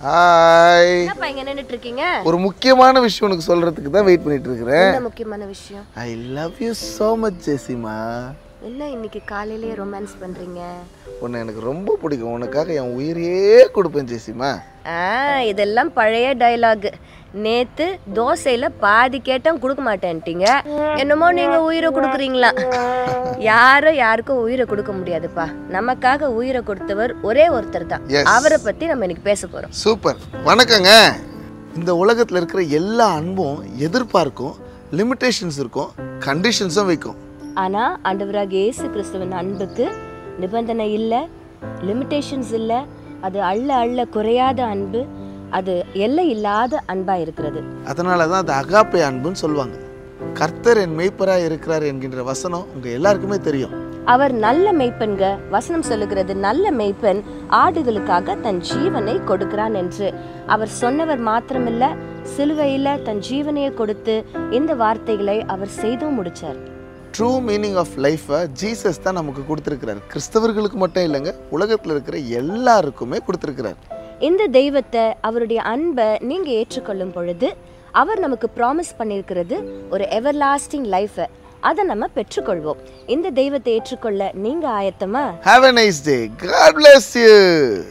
Hi என்னப்பா இங்க நின்னுட்டு இருக்கீங்க ஒரு முக்கியமான விஷயம் உனக்கு சொல்றதுக்கு தான் வெயிட் பண்ணிட்டு இருக்கிறேன் என்ன முக்கியமான விஷயம்? I love you so much Jesima என்ன இன்னைக்கு காலையிலேயே ரொமான்ஸ் பண்றீங்க? உன்னை எனக்கு ரொம்ப பிடிக்கும். உனக்காக என் உயிரையே கொடுப்பேன் ஜெசிமா. ஆ இதெல்லாம் பழைய டயலாக் நேத்து தோசையில பாதி கேட்டோம் கொடுக்க மாட்டேன்ட்டீங்க. என்னமோ நீங்க உயிரை கொடுக்குறீங்களா? யாரும் யாருக்கும் உயிரை கொடுக்க முடியாதுப்பா. நமக்காக உயிரை கொடுத்தவர் ஒரே ஒருத்தர் தான். அவரை பத்தி நம்ம இன்னைக்கு பேச போறோம். சூப்பர் வணக்கங்க. இந்த உலகத்தில் இருக்கிற எல்லா அன்பும் எதிர்பார்க்கும் லிமிட்டேஷன்ஸ் இருக்கும் கண்டிஷன்ஸும் வைக்கும். ஆனா ஆண்டவராக இயேசு கிறிஸ்துவின் அன்புக்கு நிபந்தனை இல்ல லிமிட்டேஷன்ஸ் இல்ல அது அள்ள அள்ள குறையாத அன்பு அது எல்லை இல்லாத அன்பா இருக்கிறது. அதனால தான் அது அகாப்பே அன்புன்னு சொல்லுவாங்க. கர்த்தர் என் மெய்ப்பராக இருக்கிறார் என்கின்ற வசனம் உங்க எல்லாருக்குமே தெரியும். அவர் நல்ல மெய்ப்பெண்க வசனம் சொல்லுகிறது நல்ல மெய்ப்பெண் ஆடுகளுக்காக தன் ஜீவனை கொடுக்கிறான் என்று. அவர் சொன்னவர் மாத்திரமில்ல சிலுவையில தன் ஜீவனையை கொடுத்து இந்த வார்த்தைகளை அவர் செய்தும் முடிச்சார். ட்ரூ மீனிங் ஆஃப் லைஃப்பை ஜீசஸ் தான் நமக்கு கொடுத்துருக்கிறார். கிறிஸ்தவர்களுக்கு மட்டும் இல்லைங்க உலகத்தில் இருக்கிற எல்லாருக்குமே கொடுத்துருக்கிறார். இந்த தெய்வத்தை அவருடைய அன்பை நீங்க ஏற்றுக்கொள்ளும் பொழுது அவர் நமக்கு ப்ராமிஸ் பண்ணியிருக்கிறது ஒரு எவர்லாஸ்டிங் லைஃபை அதை நம்ம பெற்றுக்கொள்வோம். இந்த தெய்வத்தை ஏற்றுக்கொள்ள நீங்க ஆயத்தமா? Have a nice day God bless you.